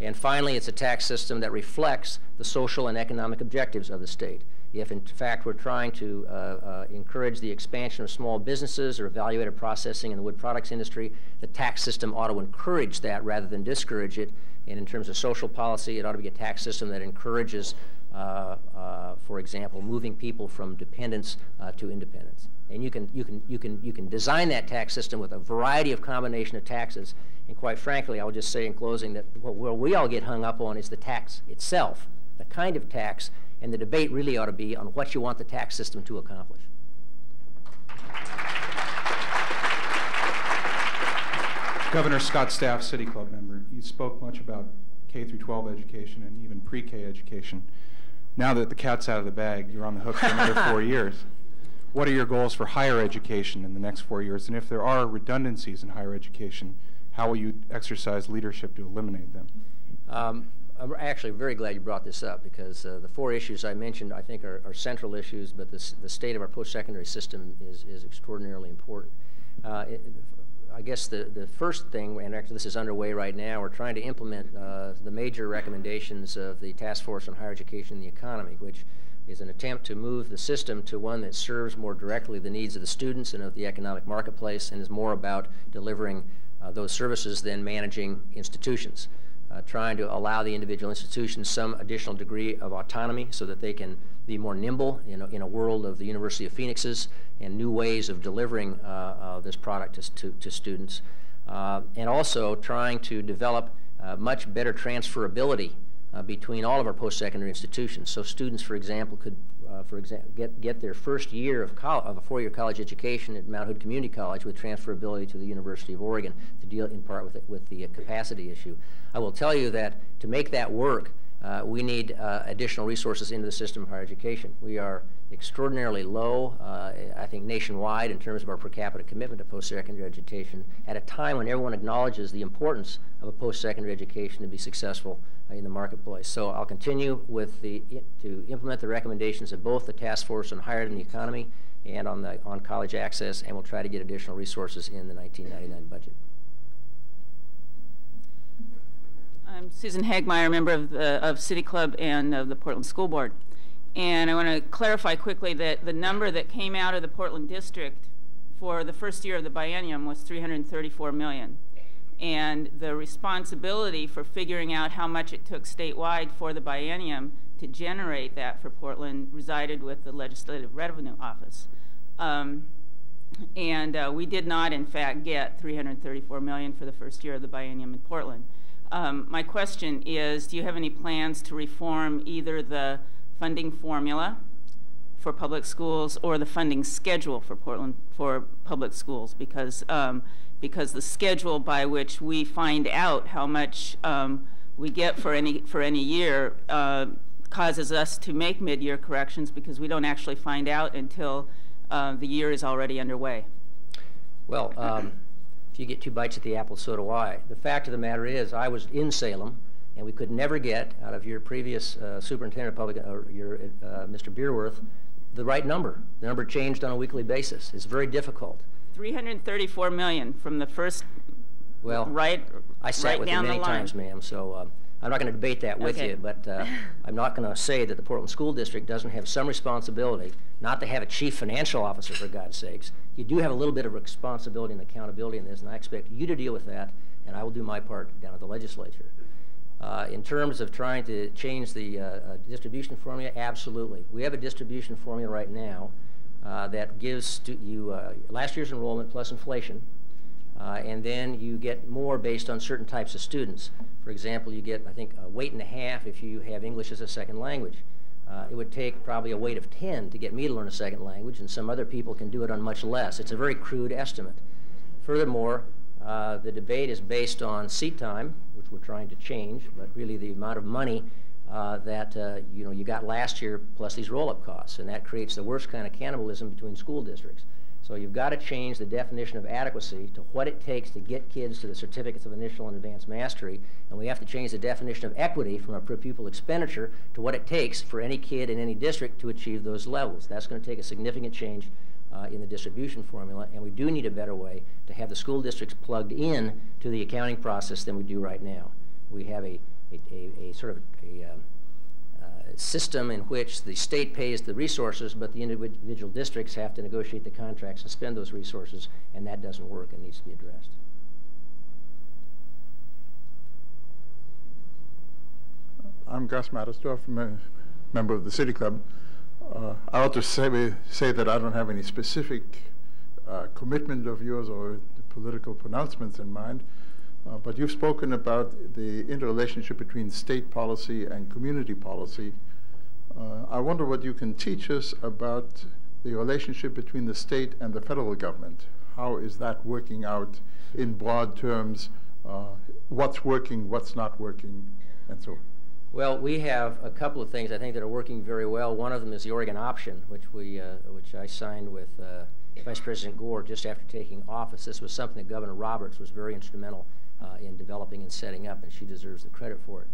And finally, it's a tax system that reflects the social and economic objectives of the state. If, in fact, we're trying to uh, uh, encourage the expansion of small businesses or value-added processing in the wood products industry, the tax system ought to encourage that rather than discourage it. And in terms of social policy, it ought to be a tax system that encourages, uh, uh for example, moving people from dependence uh, to independence. And you can, you, can, you, can, you can design that tax system with a variety of combination of taxes. And quite frankly, I'll just say in closing that what, what we all get hung up on is the tax itself, the kind of tax and the debate really ought to be on what you want the tax system to accomplish. Governor Scott Staff, City Club member, you spoke much about K through 12 education and even pre-K education. Now that the cat's out of the bag, you're on the hook for another four [laughs] years. What are your goals for higher education in the next four years? And if there are redundancies in higher education, how will you exercise leadership to eliminate them? Um, I'm actually very glad you brought this up because uh, the four issues I mentioned I think are, are central issues, but this, the state of our post-secondary system is, is extraordinarily important. Uh, it, I guess the, the first thing, and actually this is underway right now, we're trying to implement uh, the major recommendations of the Task Force on Higher Education and the Economy, which is an attempt to move the system to one that serves more directly the needs of the students and of the economic marketplace and is more about delivering uh, those services than managing institutions uh, trying to allow the individual institutions some additional degree of autonomy so that they can be more nimble in a, in a world of the University of Phoenix's and new ways of delivering uh, uh, this product to, to, to students. Uh, and also trying to develop uh, much better transferability between all of our post-secondary institutions. So students, for example, could uh, for example, get, get their first year of, of a four-year college education at Mount Hood Community College with transferability to the University of Oregon to deal in part with, it, with the uh, capacity issue. I will tell you that to make that work, uh, we need uh, additional resources into the system of higher education. We are extraordinarily low, uh, I think nationwide, in terms of our per capita commitment to post-secondary education at a time when everyone acknowledges the importance of a post-secondary education to be successful uh, in the marketplace. So I'll continue with the, to implement the recommendations of both the task force on higher ed and the economy and on, the, on college access, and we'll try to get additional resources in the 1999 budget. I'm Susan Hagmeyer, member of, the, of City Club and of the Portland School Board. And I want to clarify quickly that the number that came out of the Portland District for the first year of the biennium was 334 million. And the responsibility for figuring out how much it took statewide for the biennium to generate that for Portland resided with the Legislative Revenue Office. Um, and uh, we did not, in fact, get 334 million for the first year of the biennium in Portland. Um, my question is, do you have any plans to reform either the funding formula for public schools or the funding schedule for Portland for public schools? Because um, because the schedule by which we find out how much um, we get for any for any year uh, causes us to make mid-year corrections because we don't actually find out until uh, the year is already underway. Well, um, if you get two bites at the apple, so do I. The fact of the matter is, I was in Salem, and we could never get out of your previous uh, superintendent of public, or your uh, Mr. Bierwirth, the right number. The number changed on a weekly basis. It's very difficult. 334 million from the first well, right, I sat right with you many times, ma'am, so um, I'm not going to debate that with okay. you, but uh, [laughs] I'm not going to say that the Portland School District doesn't have some responsibility, not to have a chief financial officer, for God's sakes. You do have a little bit of responsibility and accountability in this, and I expect you to deal with that, and I will do my part down at the legislature. Uh, in terms of trying to change the uh, uh distribution formula, absolutely. We have a distribution formula right now uh, that gives you uh, last year's enrollment plus inflation, and then you get more based on certain types of students. For example, you get, I think, a weight and a half if you have English as a second language. It would take probably a weight of 10 to get me to learn a second language, and some other people can do it on much less. It's a very crude estimate. Furthermore, uh, the debate is based on seat time, which we're trying to change, but really the amount of money uh, that uh, you know you got last year plus these roll-up costs, and that creates the worst kind of cannibalism between school districts. So you've got to change the definition of adequacy to what it takes to get kids to the certificates of initial and advanced mastery, and we have to change the definition of equity from a per pupil expenditure to what it takes for any kid in any district to achieve those levels. That's going to take a significant change uh, in the distribution formula, and we do need a better way to have the school districts plugged in to the accounting process than we do right now. We have a, a, a, a sort of a um, system in which the state pays the resources, but the individual districts have to negotiate the contracts and spend those resources, and that doesn't work and needs to be addressed. I'm Gus Mattersdorf, a member of the City Club. Uh, I ought to say, say that I don't have any specific uh, commitment of yours or political pronouncements in mind. Uh, but you've spoken about the interrelationship between state policy and community policy. Uh, I wonder what you can teach us about the relationship between the state and the federal government. How is that working out in broad terms? Uh, what's working, what's not working, and so on? Well, we have a couple of things I think that are working very well. One of them is the Oregon option, which we, uh, which I signed with uh, Vice President Gore just after taking office. This was something that Governor Roberts was very instrumental uh, in developing and setting up, and she deserves the credit for it.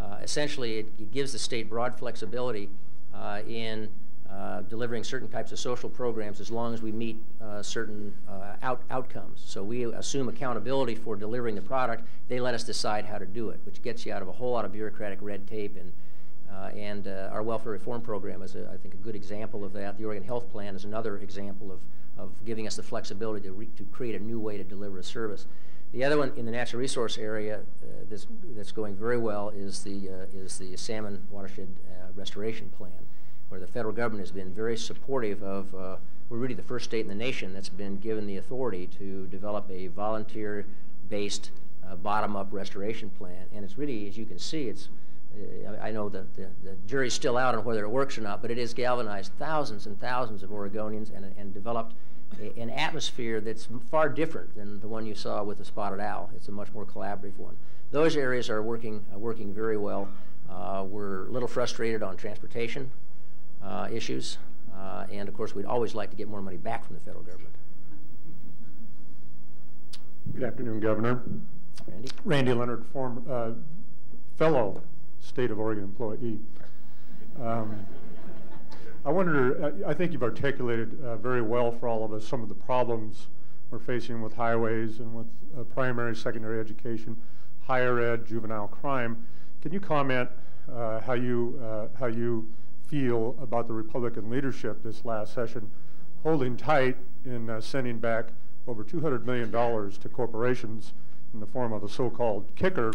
Uh, essentially, it, it, gives the state broad flexibility uh, in uh, delivering certain types of social programs as long as we meet uh, certain uh, out outcomes. So we assume accountability for delivering the product. They let us decide how to do it, which gets you out of a whole lot of bureaucratic red tape. And, and our welfare reform program is, a, I think, a good example of that. The Oregon Health Plan is another example of, of giving us the flexibility to, to create a new way to deliver a service. The other one in the natural resource area uh, that's, that's going very well is the, uh, is the salmon watershed uh, restoration plan, where the federal government has been very supportive of, uh, we're really the first state in the nation that's been given the authority to develop a volunteer-based uh, bottom-up restoration plan. And it's really, as you can see, it's, uh, I know that the, the, jury's still out on whether it works or not, but it has galvanized thousands and thousands of Oregonians and, and developed a, an atmosphere that's far different than the one you saw with the spotted owl. It's a much more collaborative one. Those areas are working, uh, working very well. Uh, we're a little frustrated on transportation uh, issues, uh, and of course we'd always like to get more money back from the federal government. Good afternoon, Governor. Randy. Randy Leonard, former uh, fellow State of Oregon employee. Um, I wonder, uh, I think you've articulated uh, very well for all of us some of the problems we're facing with highways and with uh, primary, secondary education, higher ed, juvenile crime. Can you comment uh, how you uh, how you feel about the Republican leadership this last session, holding tight in uh, sending back over 200 million dollars to corporations in the form of a so-called kicker,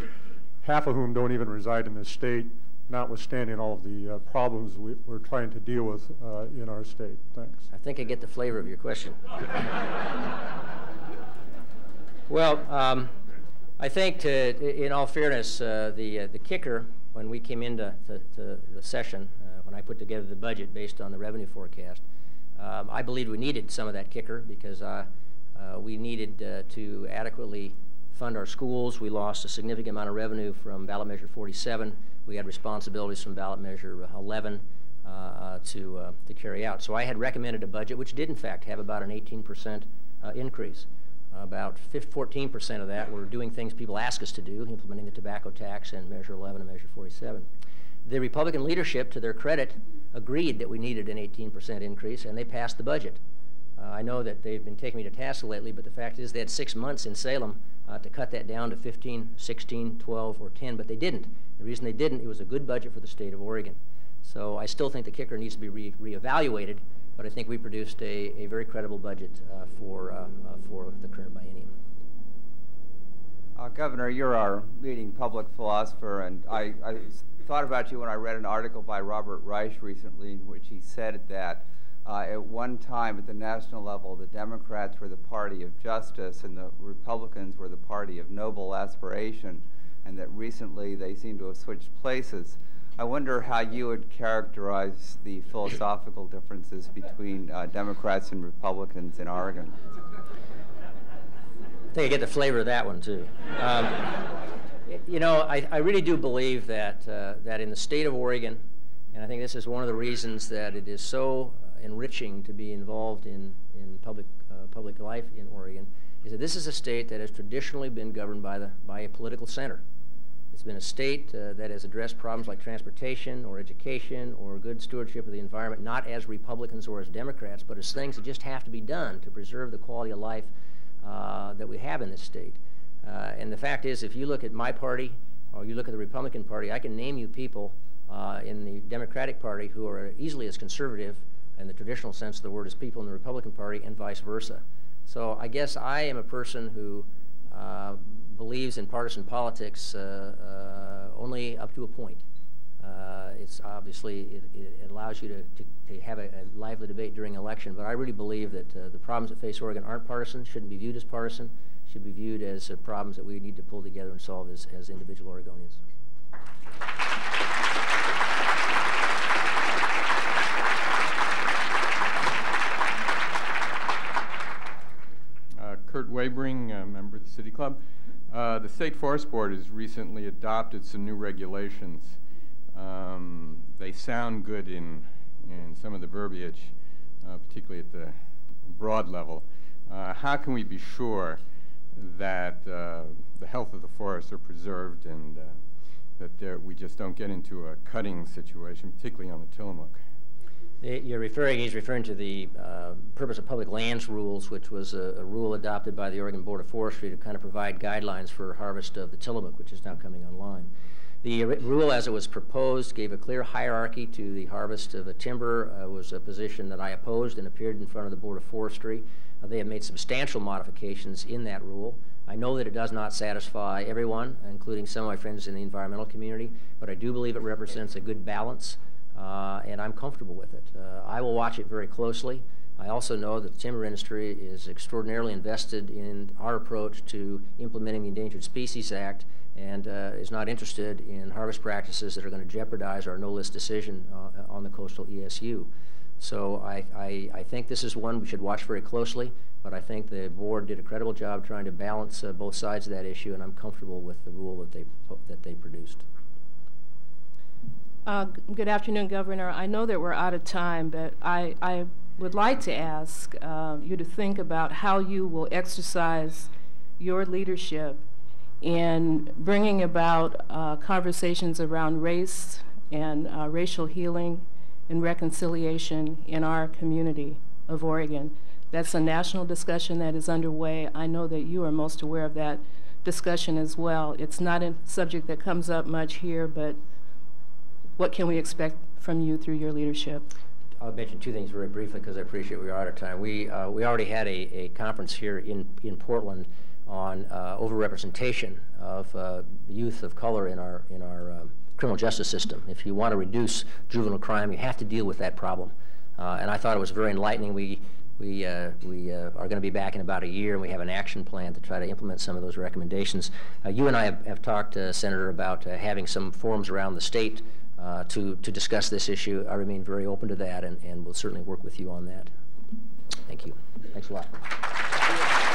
half of whom don't even reside in this state, notwithstanding all of the uh, problems we, are trying to deal with uh, in our state. Thanks. I think I get the flavor of your question. [laughs] well, um, I think, to, in all fairness, uh, the uh, the kicker when we came into to, to the session, when I put together the budget based on the revenue forecast, um, I believed we needed some of that kicker because uh, we needed to adequately fund our schools. We lost a significant amount of revenue from ballot measure 47. We had responsibilities from ballot measure 11 uh, uh, to, uh, to carry out. So I had recommended a budget which did in fact have about an 18% uh, increase. about 14% of that were doing things people ask us to do, implementing the tobacco tax and measure 11 and measure 47. The Republican leadership, to their credit, agreed that we needed an 18% increase, and they passed the budget. Uh, I know that they've been taking me to task lately, but the fact is they had six months in Salem uh, to cut that down to 15, 16, 12, or 10, but they didn't. The reason they didn't, it was a good budget for the state of Oregon. So I still think the kicker needs to be re reevaluated, but I think we produced a, a very credible budget uh, for, uh, uh, for the current biennium. Uh, Governor, you're our leading public philosopher, and I, I thought about you when I read an article by Robert Reich recently in which he said that uh, at one time, at the national level, the Democrats were the party of justice and the Republicans were the party of noble aspiration, and that recently they seem to have switched places. I wonder how you would characterize the philosophical differences between uh, Democrats and Republicans in Oregon. I think I get the flavor of that one too. Um, you know, I, I, really do believe that uh, that in the state of Oregon, and I think this is one of the reasons that it is so enriching to be involved in, in public, uh, public life in Oregon is that this is a state that has traditionally been governed by, the, by a political center. It's been a state uh, that has addressed problems like transportation or education or good stewardship of the environment, not as Republicans or as Democrats, but as things that just have to be done to preserve the quality of life uh, that we have in this state. Uh, and the fact is, if you look at my party or you look at the Republican Party, I can name you people uh, in the Democratic Party who are easily as conservative in the traditional sense of the word as people in the Republican Party and vice versa. So I guess I am a person who uh, believes in partisan politics uh, uh, only up to a point. Uh, it's obviously, it, it, allows you to, to, to have a, a, lively debate during election, but I really believe that the problems that face Oregon aren't partisan, shouldn't be viewed as partisan, should be viewed as uh, problems that we need to pull together and solve as, as individual Oregonians. Kurt Wabring, a member of the City Club. Uh, the State Forest Board has recently adopted some new regulations. Um, they sound good in, in some of the verbiage, uh, particularly at the broad level. Uh, how can we be sure that uh, the health of the forests are preserved and uh, that we just don't get into a cutting situation, particularly on the Tillamook? You're referring, he's referring to the uh, purpose of public lands rules, which was a, a, rule adopted by the Oregon Board of Forestry to kind of provide guidelines for harvest of the Tillamook, which is now coming online. The rule as it was proposed gave a clear hierarchy to the harvest of the timber. Uh, was a position that I opposed and appeared in front of the Board of Forestry. Uh, they have made substantial modifications in that rule. I know that it does not satisfy everyone, including some of my friends in the environmental community, but I do believe it represents a good balance uh, and I'm comfortable with it. Uh, I will watch it very closely. I also know that the timber industry is extraordinarily invested in our approach to implementing the Endangered Species Act and uh, is not interested in harvest practices that are going to jeopardize our no-list decision uh, on the coastal ESU. So I, I, I, think this is one we should watch very closely, but I think the board did a credible job trying to balance uh, both sides of that issue, and I'm comfortable with the rule that they, that they produced. Uh, good afternoon, Governor. I know that we're out of time, but I, I would like to ask uh, you to think about how you will exercise your leadership in bringing about uh, conversations around race and uh, racial healing and reconciliation in our community of Oregon. That's a national discussion that is underway. I know that you are most aware of that discussion as well. It's not a subject that comes up much here, but what can we expect from you through your leadership? I'll mention two things very briefly because I appreciate we are out of time. We, uh, we already had a, a conference here in, in Portland on uh, overrepresentation of uh, youth of color in our, in our um, criminal justice system. If you want to reduce juvenile crime, you have to deal with that problem. Uh, and I thought it was very enlightening. We, we, uh, we uh, are going to be back in about a year, and we have an action plan to try to implement some of those recommendations. Uh, you and I have, have talked, uh, Senator, about uh, having some forums around the state to, to discuss this issue. I remain very open to that, and, and we'll certainly work with you on that. Thank you. Thanks a lot.